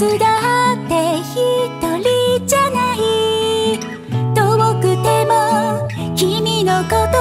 つだって一人じゃない。遠くても君のこと